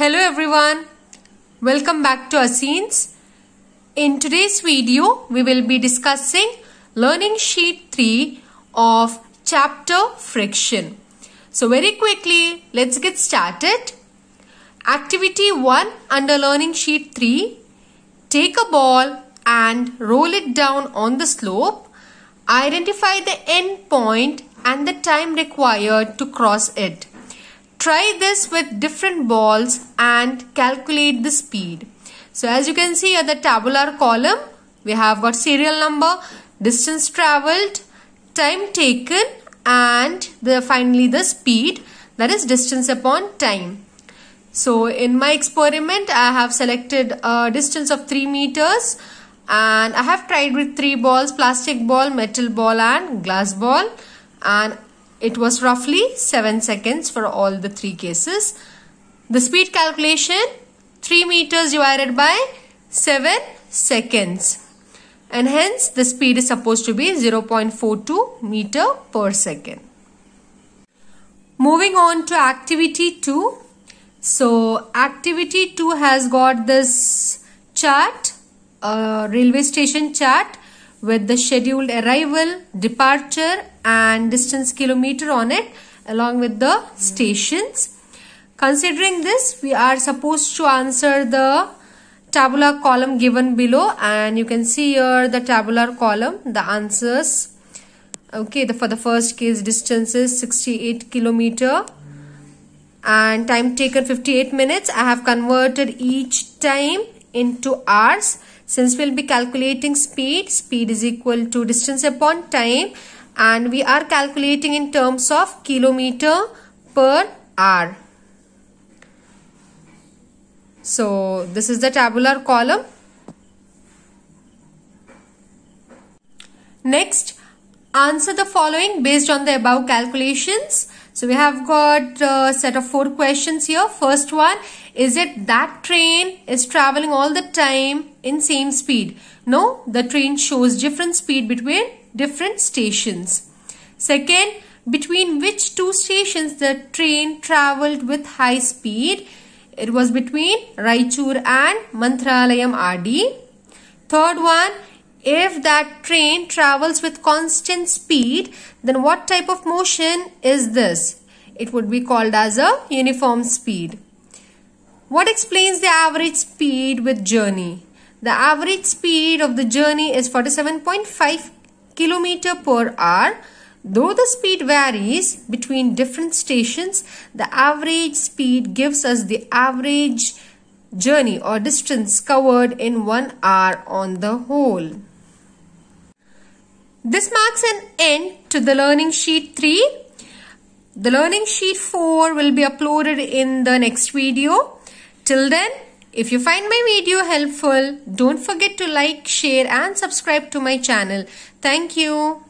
Hello everyone, welcome back to Aseens. In today's video, we will be discussing learning sheet 3 of chapter friction. So very quickly, let's get started. Activity 1 under learning sheet 3, take a ball and roll it down on the slope. Identify the end point and the time required to cross it. Try this with different balls and calculate the speed. So as you can see at the tabular column, we have got serial number, distance traveled, time taken and the finally the speed that is distance upon time. So in my experiment, I have selected a distance of 3 meters and I have tried with 3 balls, plastic ball, metal ball and glass ball and it was roughly 7 seconds for all the three cases. The speed calculation 3 meters divided by 7 seconds and hence the speed is supposed to be 0.42 meter per second. Moving on to activity 2. So activity 2 has got this chart, a railway station chart with the scheduled arrival, departure and distance kilometer on it along with the stations. Considering this, we are supposed to answer the tabular column given below and you can see here the tabular column, the answers. Okay, the, for the first case distance is 68 kilometer and time taken 58 minutes. I have converted each time into hours since we'll be calculating speed, speed is equal to distance upon time and we are calculating in terms of kilometer per hour. So this is the tabular column. Next, answer the following based on the above calculations. So we have got a set of four questions here. First one, is it that train is traveling all the time in same speed? No, the train shows different speed between different stations. Second, between which two stations the train traveled with high speed? It was between Raichur and Mantralayam RD. Third one, if that train travels with constant speed, then what type of motion is this? It would be called as a uniform speed. What explains the average speed with journey? The average speed of the journey is 47.5 km per hour. Though the speed varies between different stations, the average speed gives us the average journey or distance covered in one hour on the whole. This marks an end to the learning sheet 3. The learning sheet 4 will be uploaded in the next video. Till then, if you find my video helpful, don't forget to like, share and subscribe to my channel. Thank you.